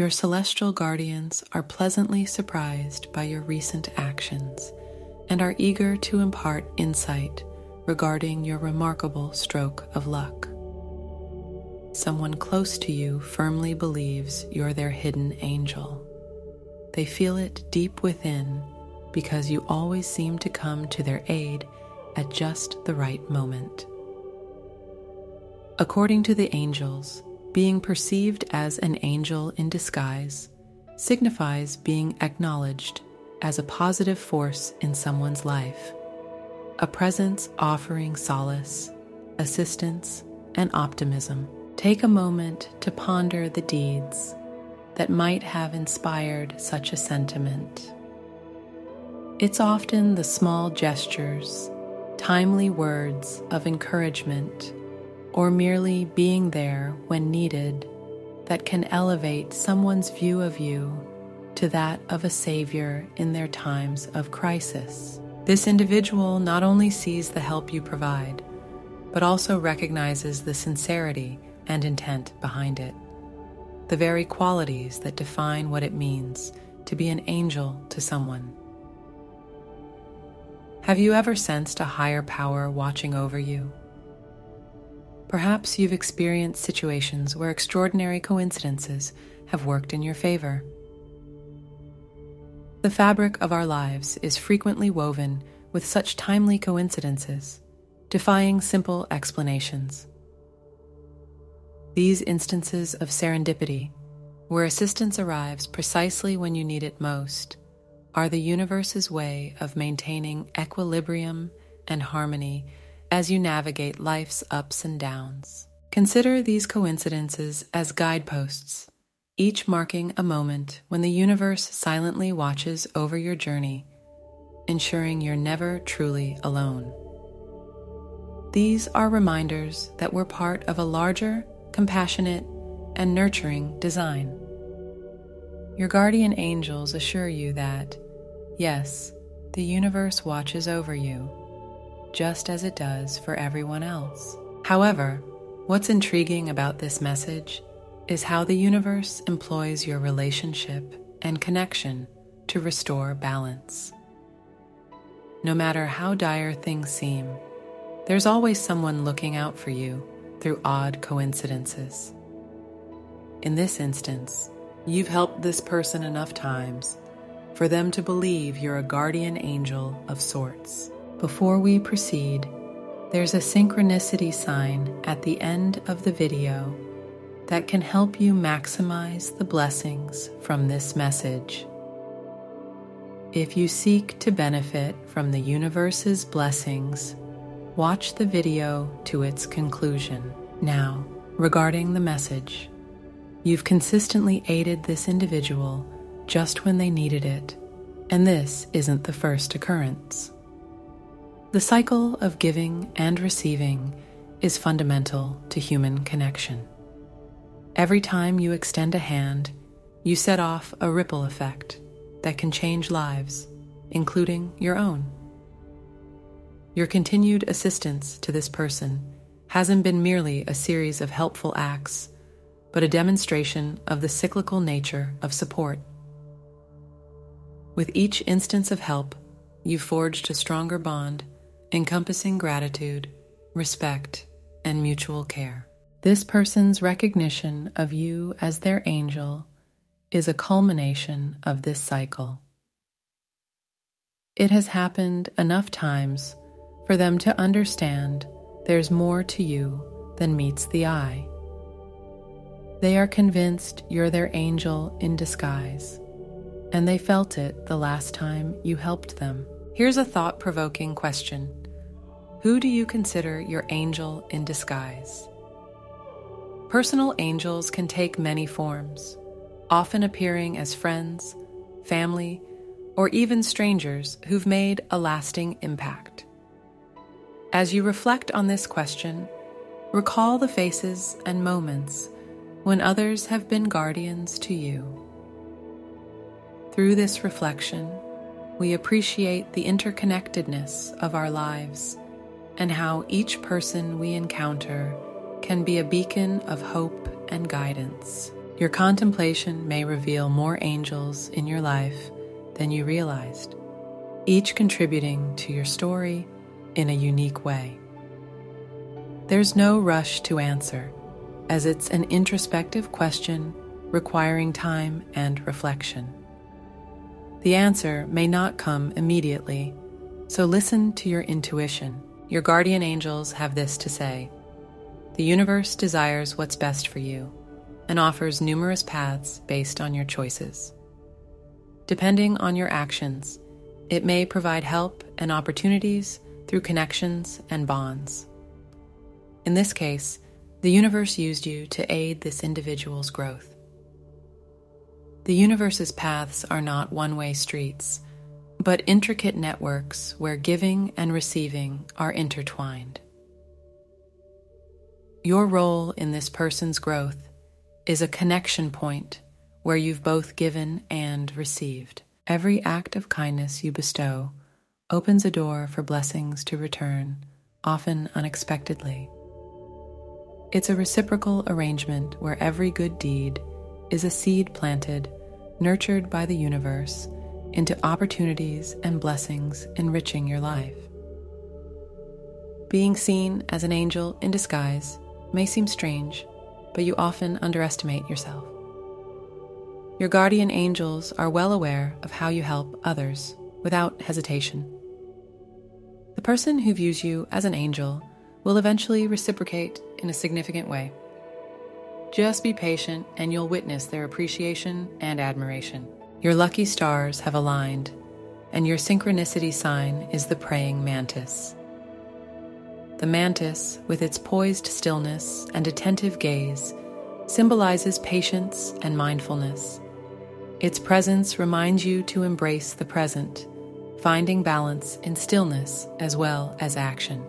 Your celestial guardians are pleasantly surprised by your recent actions and are eager to impart insight regarding your remarkable stroke of luck. Someone close to you firmly believes you're their hidden angel. They feel it deep within because you always seem to come to their aid at just the right moment. According to the angels, being perceived as an angel in disguise signifies being acknowledged as a positive force in someone's life, a presence offering solace, assistance, and optimism. Take a moment to ponder the deeds that might have inspired such a sentiment. It's often the small gestures, timely words of encouragement, or merely being there when needed that can elevate someone's view of you to that of a savior in their times of crisis. This individual not only sees the help you provide, but also recognizes the sincerity and intent behind it, the very qualities that define what it means to be an angel to someone. Have you ever sensed a higher power watching over you? Perhaps you've experienced situations where extraordinary coincidences have worked in your favor. The fabric of our lives is frequently woven with such timely coincidences, defying simple explanations. These instances of serendipity, where assistance arrives precisely when you need it most, are the universe's way of maintaining equilibrium and harmony as you navigate life's ups and downs. Consider these coincidences as guideposts, each marking a moment when the universe silently watches over your journey, ensuring you're never truly alone. These are reminders that we're part of a larger compassionate, and nurturing design. Your guardian angels assure you that, yes, the universe watches over you, just as it does for everyone else. However, what's intriguing about this message is how the universe employs your relationship and connection to restore balance. No matter how dire things seem, there's always someone looking out for you through odd coincidences. In this instance, you've helped this person enough times for them to believe you're a guardian angel of sorts. Before we proceed, there's a synchronicity sign at the end of the video that can help you maximize the blessings from this message. If you seek to benefit from the universe's blessings Watch the video to its conclusion. Now, regarding the message, you've consistently aided this individual just when they needed it, and this isn't the first occurrence. The cycle of giving and receiving is fundamental to human connection. Every time you extend a hand, you set off a ripple effect that can change lives, including your own. Your continued assistance to this person hasn't been merely a series of helpful acts, but a demonstration of the cyclical nature of support. With each instance of help, you've forged a stronger bond encompassing gratitude, respect, and mutual care. This person's recognition of you as their angel is a culmination of this cycle. It has happened enough times for them to understand there's more to you than meets the eye. They are convinced you're their angel in disguise, and they felt it the last time you helped them. Here's a thought provoking question Who do you consider your angel in disguise? Personal angels can take many forms, often appearing as friends, family, or even strangers who've made a lasting impact. As you reflect on this question, recall the faces and moments when others have been guardians to you. Through this reflection, we appreciate the interconnectedness of our lives and how each person we encounter can be a beacon of hope and guidance. Your contemplation may reveal more angels in your life than you realized, each contributing to your story in a unique way. There's no rush to answer, as it's an introspective question requiring time and reflection. The answer may not come immediately, so listen to your intuition. Your guardian angels have this to say The universe desires what's best for you and offers numerous paths based on your choices. Depending on your actions, it may provide help and opportunities through connections and bonds. In this case, the universe used you to aid this individual's growth. The universe's paths are not one way streets, but intricate networks where giving and receiving are intertwined. Your role in this person's growth is a connection point where you've both given and received. Every act of kindness you bestow opens a door for blessings to return, often unexpectedly. It's a reciprocal arrangement where every good deed is a seed planted, nurtured by the universe, into opportunities and blessings enriching your life. Being seen as an angel in disguise may seem strange but you often underestimate yourself. Your guardian angels are well aware of how you help others without hesitation. The person who views you as an angel will eventually reciprocate in a significant way. Just be patient and you'll witness their appreciation and admiration. Your lucky stars have aligned, and your synchronicity sign is the praying mantis. The mantis, with its poised stillness and attentive gaze, symbolizes patience and mindfulness. Its presence reminds you to embrace the present, finding balance in stillness as well as action.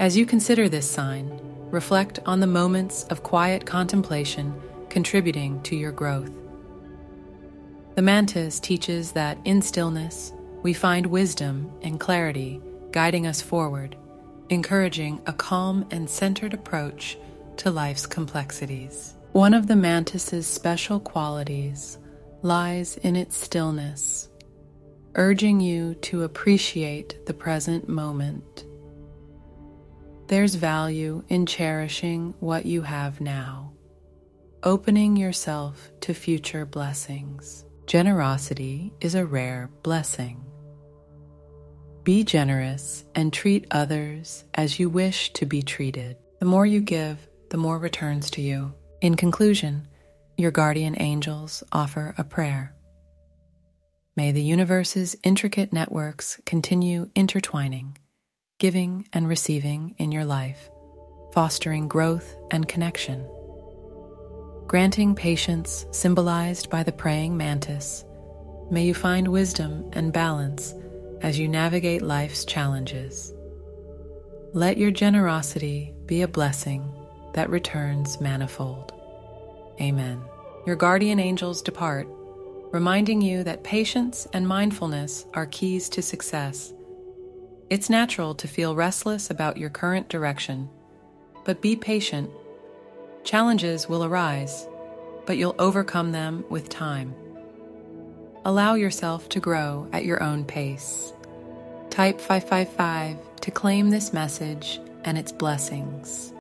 As you consider this sign, reflect on the moments of quiet contemplation contributing to your growth. The mantis teaches that in stillness, we find wisdom and clarity guiding us forward, encouraging a calm and centered approach to life's complexities. One of the mantis's special qualities lies in its stillness, urging you to appreciate the present moment. There's value in cherishing what you have now, opening yourself to future blessings. Generosity is a rare blessing. Be generous and treat others as you wish to be treated. The more you give, the more returns to you. In conclusion, your guardian angels offer a prayer. May the universe's intricate networks continue intertwining, giving and receiving in your life, fostering growth and connection. Granting patience symbolized by the praying mantis, may you find wisdom and balance as you navigate life's challenges. Let your generosity be a blessing that returns manifold. Amen. Your guardian angels depart, reminding you that patience and mindfulness are keys to success. It's natural to feel restless about your current direction, but be patient. Challenges will arise, but you'll overcome them with time. Allow yourself to grow at your own pace. Type 555 to claim this message and its blessings.